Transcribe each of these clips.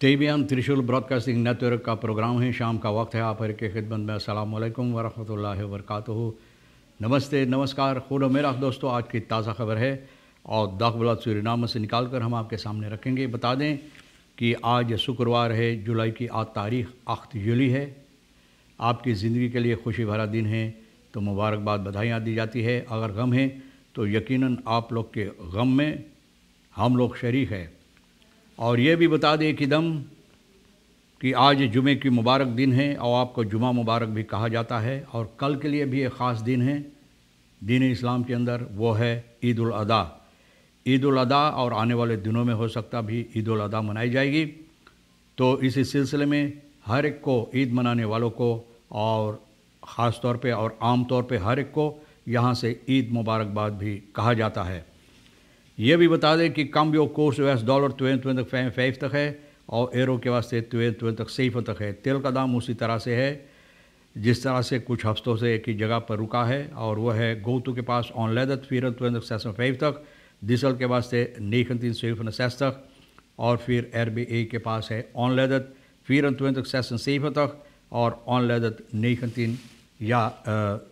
Tebyan त्रिशूल broadcasting network का programme है। शाम का वक्त है। आप हर के खिदमत में अस्सलाम वालेकुम वरहमतुल्लाहि वबरकातुहू। नमस्ते, नमस्कार। खुद मेरा दोस्तों, आज की ताज़ा खबर है। और दाखबलात सूरीनामा से निकाल कर हम आपके सामने रखेंगे। बता दें कि आज शुक्रवार है, जुलाई की आठ तारीख आठ जुली है। आपकी ज़िंदगी के लिए खुशी भरा दिन है। तो मुबारकबाद बधाइयाँ दी जाती है। अगर गम है तो यकीनन आप लोग के गम में हम लोग शरीक है। और ये भी बता दें कि दम कि आज जुमे की मुबारक दिन है और आपको जुमा मुबारक भी कहा जाता है और कल के लिए भी एक ख़ास दिन है। दीन इस्लाम के अंदर वो है ईद अदा। ईद अदा और आने वाले दिनों में हो सकता भी ईद अदा मनाई जाएगी। तो इसी सिलसिले में हर एक को ईद मनाने वालों को और ख़ास तौर पे और आम तौर पे हर एक को यहाँ से ईद मुबारकबाद भी कहा जाता है। ये भी बता दें कि कम यो course US dollar twenty twenty five तक है और एरो के वास्ते ट्वेंट तक सेफ़ तक है। तेल का दाम उसी तरह से है, जिस तरह से कुछ हफ्तों से एक ही जगह पर रुका है और वह है गोतु के पास ऑन लेदत फिर ट्वेंट फाइव तक डीजल के वास्ते तीन सेवन सेस तक और फिर एर बी ए के पास है ऑन लेदत फिर सेसन सेफ़ तक और ऑन लेदत तीन या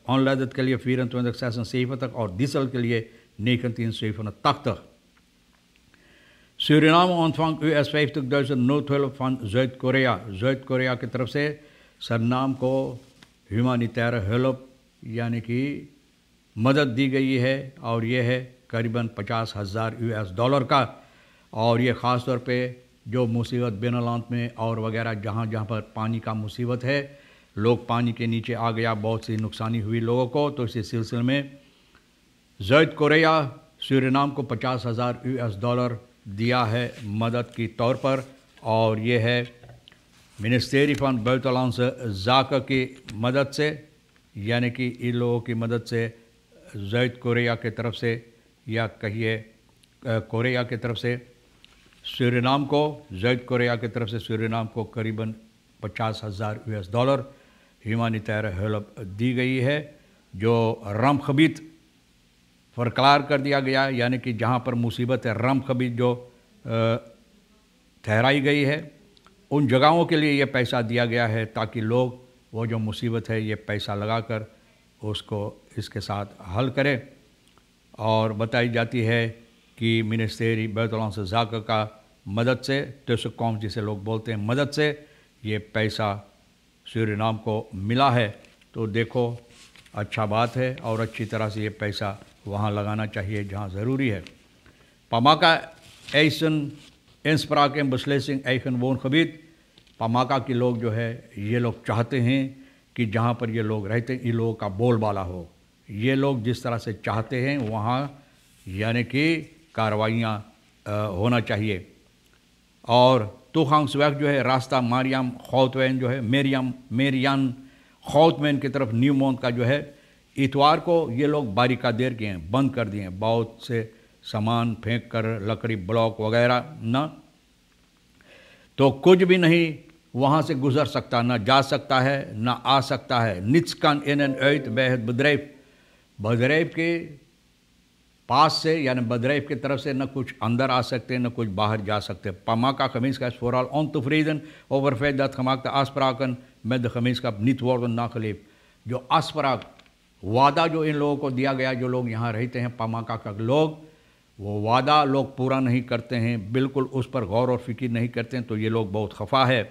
ऑन लेदत के लिए फिर सेसन सेफ़ तक और डीजल के लिए 1987. Suriname ontvangt US 50.000 noodhulp van Zuid-Korea. Zuid-Korea की तरफ़ से सरनाम को ह्यूमानिटेर हेल्प यानी कि मदद दी गई है और ये है करीबन पचास हज़ार यूएस डॉलर का और ये ख़ास तौर पे जो मुसीबत बेनलांत में और वगैरह जहाँ जहाँ पर पानी का मुसीबत है लोग पानी के नीचे आ गया बहुत सी नुकसानी हुई लोगों को तो इसी सिलसिले में जैद कोरिया सूरीनाम को पचास हज़ार यूएस डॉलर दिया है मदद की तौर पर, और ये है मिनिस्टेरी फंड बैतलांस जाक की मदद से, यानी कि इन लोगों की मदद से जैद कोरिया की तरफ़ से, या कहिए कोरिया की तरफ़ से सूरीनाम को जैद कोरिया की तरफ़ से सूरीनाम को करीबन पचास हज़ार यूएस डॉलर ह्यूमानिटेर हेल्प दी गई है, जो रम खबीत फरकलार कर दिया गया, यानी कि जहाँ पर मुसीबत है रम कभी जो ठहराई गई है, उन जगहों के लिए ये पैसा दिया गया है ताकि लोग वो जो मुसीबत है, ये पैसा लगाकर उसको इसके साथ हल करें। और बताई जाती है कि मिनिस्टेरी बैतुल्ला से जाकर का मदद से तो कौम जिसे लोग बोलते हैं, मदद से ये पैसा सूर्य को मिला है। तो देखो अच्छा बात है और अच्छी तरह से ये पैसा वहाँ लगाना चाहिए, जहाँ ज़रूरी है। पमाका, ऐसन इंसपरा के बसलेसिंग, ऐसन वोन खबीत पमाका के लोग जो है, ये लोग चाहते हैं कि जहाँ पर ये लोग रहते हैं इन लोगों का बोलबाला हो। ये लोग जिस तरह से चाहते हैं, वहाँ यानी कि कार्रवाइयाँ होना चाहिए। और तुखांग स्वैक जो है, रास्ता मारियाम, खौतवैन जो है, मेरियाम, मेरियान खौतमैन की तरफ़ न्यू मोन का जो है इतवार को ये लोग बारिका देर किए हैं, बंद कर दिए बहुत से सामान फेंक कर, लकड़ी, ब्लॉक वगैरह, न। तो कुछ भी नहीं, वहाँ से गुजर सकता, ना जा सकता है, ना आ सकता है। निचकान इन एन एट बेहद बदरैफ बदरैफ के पास से, यानी बदरैफ की तरफ़ से न कुछ अंदर आ सकते, न कुछ बाहर जा सकते। पमा का खमीस का फोराल ऑन तफरीदन ओवर फैद खमाक आसपराकन, मैद खमीस का नित वर्द ना खलीफ जो आसपराक वादा जो इन लोगों को दिया गया, जो लोग यहाँ रहते हैं, पमाका का लोग, वो वादा लोग पूरा नहीं करते हैं, बिल्कुल उस पर गौर और फ़िक्र नहीं करते हैं तो ये लोग बहुत खफा है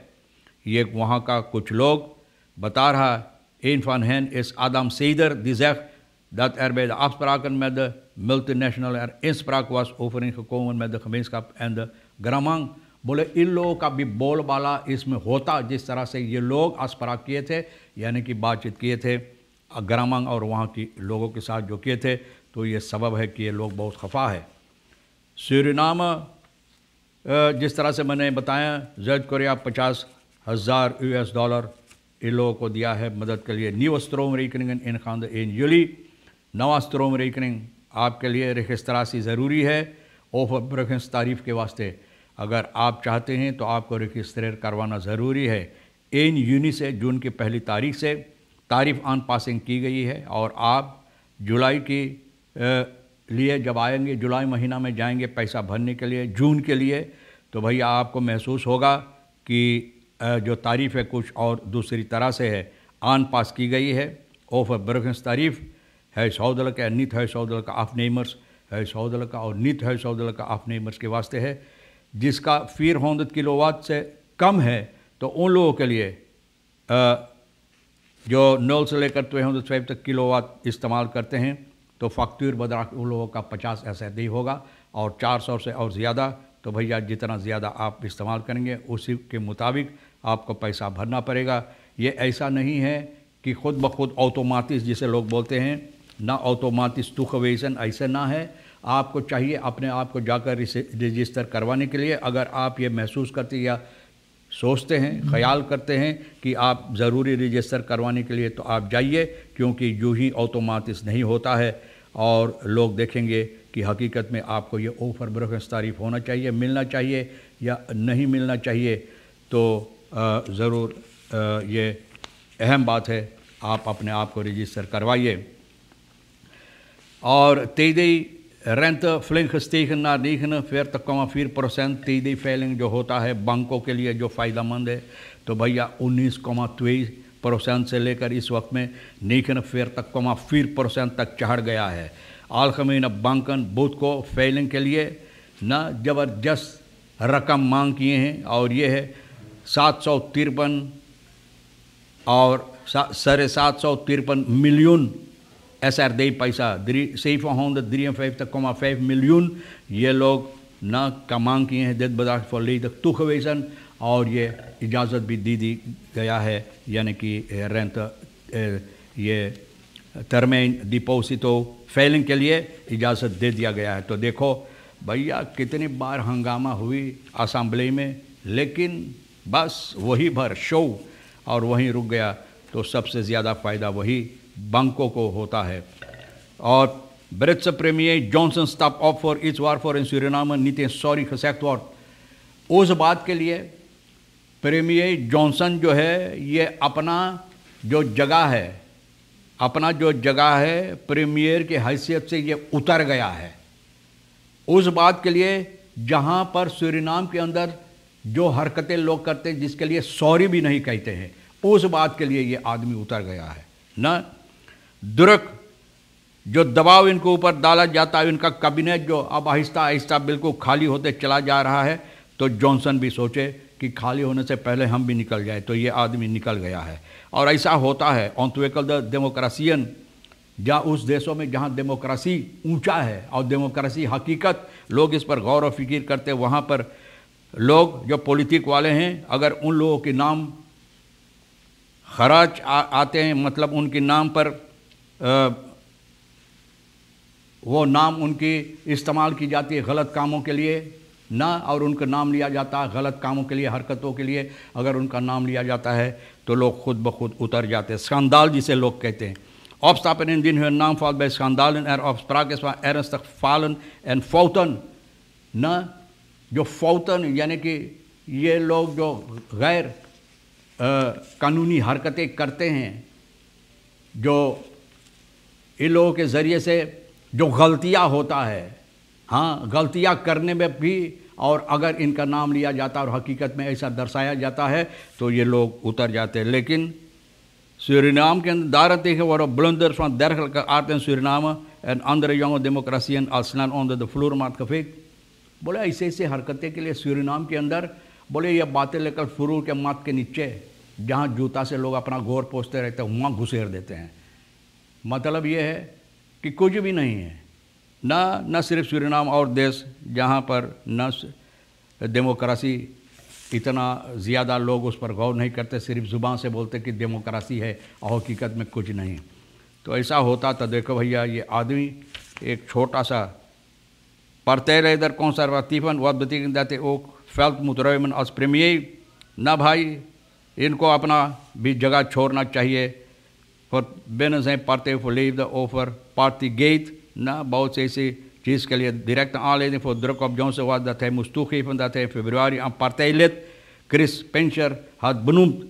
ये वहाँ का कुछ लोग बता रहा, इन फन हैन इस आदम सीदर दिजैफ dat er bij de afspraken met de multinational er inspraak was over ingekomen met de gemeenschap en. बोले, इन लोगों का भी बोलबाला इसमें होता, जिस तरह से ये लोग आस्पराक किए थे, यानी कि बातचीत किए थे ग्रामांग और वहाँ की लोगों के साथ जो किए थे तो ये सबब है कि ये लोग बहुत खफा है। सूरीनाम जिस तरह से मैंने बताया जैद कोरिया पचास हज़ार यू एस डॉलर, इन लोगों को दिया है मदद के लिए। न्यू स्त्रोम रिकनिंग इन खान इन यूली, नवा स्त्रोम रिकनिंग आपके लिए रिखस्तरासी ज़रूरी है, ओफ रखस तारीफ़ के वास्ते। अगर आप चाहते हैं तो आपको रजिस्टर करवाना ज़रूरी है। इन यूनी से, जून की पहली तारीख से तारीफ़ ऑन पासिंग की गई है और आप जुलाई की लिए जब आएँगे, जुलाई महीना में जाएँगे पैसा भरने के लिए, जून के लिए तो भैया आपको महसूस होगा कि जो तारीफ़ है कुछ और दूसरी तरह से है। आन पास की गई है। ओफर बरगस तारीफ़, है सौदल का नित है सौदल का ऑफ़ नेमर्स है सौदल का और नित है सौदल का ऑफ़ नेमर्स के वास्ते है। जिसका फिर होंदत किलोवाट से कम है तो उन लोगों के लिए जो नल से लेकर तो हंड्रेड फाइव तक किलोवाट इस्तेमाल करते हैं तो फक्तूर बदरा उन लोगों का पचास ऐसा ही होगा, और चार सौ से और ज़्यादा तो भैया जितना ज़्यादा आप इस्तेमाल करेंगे, उसी के मुताबिक आपको पैसा भरना पड़ेगा। ये ऐसा नहीं है कि खुद ब खुद ऑटोमाटिस जिसे लोग बोलते हैं, ना ऑटोमाटिस तुखवेशन ऐसे ना है। आपको चाहिए अपने आप को जाकर रजिस्टर करवाने के लिए, अगर आप ये महसूस करते या सोचते हैं ख्याल करते हैं कि आप ज़रूरी रजिस्टर करवाने के लिए तो आप जाइए क्योंकि यूँ ही ऑटोमाटिस नहीं होता है। और लोग देखेंगे कि हकीकत में आपको ये ओफर बरखस तारीफ़ होना चाहिए मिलना चाहिए या नहीं मिलना चाहिए तो ज़रूर ये अहम बात है आप अपने आप को रजिस्टर करवाइए। और तेदी रेंट फ्लिंक gestegen naar 49,4 परसेंट तीदी फेलिंग जो होता है बैंकों के लिए जो फ़ायदेमंद है तो भैया 19,2 परसेंट से लेकर इस वक्त में फेर कमा फिर परसेंट तक चढ़ गया है आलखमीन बैंकन बुध को फेलिंग के लिए न ज़बरदस्त रकम मांग किए हैं और ये है सात सौ तिरपन और साढ़े सात सौ तिरपन मिलियन एस आर दे पैसा सेफ़ होंद द्री फाइव तक कमा फाइव मिलियन ये लोग न का मांग किए हैं देद बदाश फॉर ली तक तुख वेसन, और ये इजाज़त भी दी दी गया है, यानी कि रेंट ये टर्मेन डिपोसिटो फेलिंग के लिए इजाज़त दे दिया गया है। तो देखो, भैया कितनी बार हंगामा हुई असम्बली में, लेकिन बस वही भर शो और वहीं रुक गया तो सबसे ज़्यादा फ़ायदा वही बैंकों को होता है और Britse premier Johnson stap op voor iets waarvoor in Suriname niet eens sorry gezegd. उस बात के लिए प्रेमियर जॉनसन जो है ये अपना जो जगह है अपना जो जगह है प्रीमियर की हैसियत से ये उतर गया है उस बात के लिए जहाँ पर सूरीनाम के अंदर जो हरकतें लोग करते हैं जिसके लिए सॉरी भी नहीं कहते हैं उस बात के लिए ये आदमी उतर गया है ना दुरक जो दबाव इनको ऊपर डाला जाता है इनका कैबिनेट जो अब आहिस्ता आहिस्ता बिल्कुल खाली होते चला जा रहा है तो जॉनसन भी सोचे कि खाली होने से पहले हम भी निकल जाए तो ये आदमी निकल गया है। और ऐसा होता है ऑन्टवेकल द डेमोक्रेसियन जहाँ उस देशों में जहाँ डेमोक्रेसी ऊँचा है और डेमोक्रेसी हकीकत लोग इस पर गौर व फ़िक्र करते वहाँ पर लोग जो पॉलिटिक वाले हैं अगर उन लोगों के नाम खराज आ, आते हैं मतलब उनके नाम पर वो नाम उनकी इस्तेमाल की जाती है गलत कामों के लिए, ना और उनका नाम लिया जाता है गलत कामों के लिए, हरकतों के लिए। अगर उनका नाम लिया जाता है तो लोग खुद ब खुद उतर जाते हैं। स्कंदाल जिसे लोग कहते हैं। Opstappen in din hun naam valt bij schandalen erop sprake is van ernstig falen en fouten. ना, जो फौतन, यानी कि ये लोग जो गैर कानूनी हरकतें करते हैं, जो इन लोगों के ज़रिए से जो गलतियाँ होता है हाँ गलतियाँ करने में भी और अगर इनका नाम लिया जाता और हकीकत में ऐसा दर्शाया जाता है तो ये लोग उतर जाते हैं लेकिन Suriname kan daarentegen worden blunders van dergelijke aard in Suriname en andere jonge democratieën al snel onder de vloermat geveegd. बोले, ऐसे ऐसे हरकतें के लिए सूरीनाम के अंदर, बोले, ये बातें लेकर फुरूर के मात के नीचे, जहाँ जूता से लोग अपना घोर पोसते रहते हैं, वहाँ घुसेर देते हैं मतलब ये है कि कुछ भी नहीं है न न सिर्फ़ सूरीनाम और देश जहाँ पर न डेमोक्रेसी इतना ज़्यादा लोग उस पर गौर नहीं करते, सिर्फ़ ज़ुबान से बोलते कि डेमोक्रेसी है और हकीकत में कुछ नहीं तो ऐसा होता तो देखो भैया, ये आदमी एक छोटा सा पढ़ते रहे इधर कौन सा dat hij ook veld moet ruimen als premier? ना भाई, इनको अपना भी जगह छोड़ना चाहिए और बिन zijn partij verleefde over partygate ना बहुत से ऐसी चीज़ के लिए direct aanleiding voor druk op Johnson was dat hij moest toegeven dat hij in februari een partijlid Chris Pincher had benoemd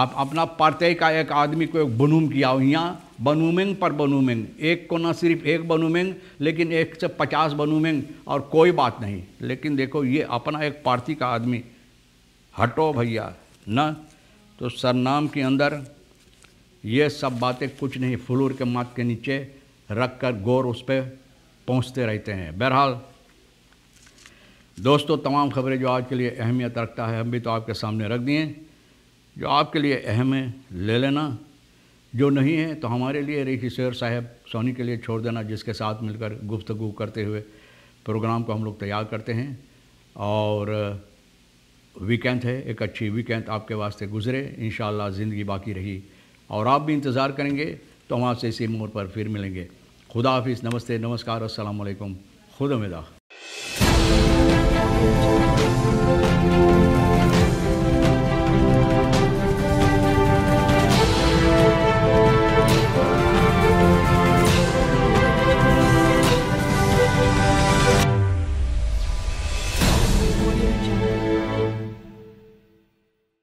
आप अपना partij का एक आदमी को एक बनूम किया यहाँ बनूमिंग पर बनूमिंग एक को ना सिर्फ़ एक बनूमिंग लेकिन एक से पचास बनूमिंग और कोई बात नहीं लेकिन देखो ये अपना एक पार्टी का आदमी हटो भैया न तो सरनाम के अंदर ये सब बातें कुछ नहीं, फ्लूर के माथ के नीचे रख कर गौर उस पर पहुँचते रहते हैं। बहरहाल, दोस्तों, तमाम खबरें जो आज के लिए अहमियत रखता है, हम भी तो आपके सामने रख दिए जो आपके लिए अहम है, ले लेना। जो नहीं है तो हमारे लिए ऋषि शेर साहब सोनी के लिए छोड़ देना, जिसके साथ मिलकर गुफ्तगु करते हुए प्रोग्राम को हम लोग तैयार करते हैं। और, वीकेंड है, एक अच्छी वीकेंड आपके वास्ते गुजरे। इन ज़िंदगी बाकी रही। और आप भी इंतज़ार करेंगे तो हम आपसे इसी मोड़ पर फिर मिलेंगे। खुदा हाफिज़, नमस्ते, नमस्कार असलकुम खुद उम्मीदा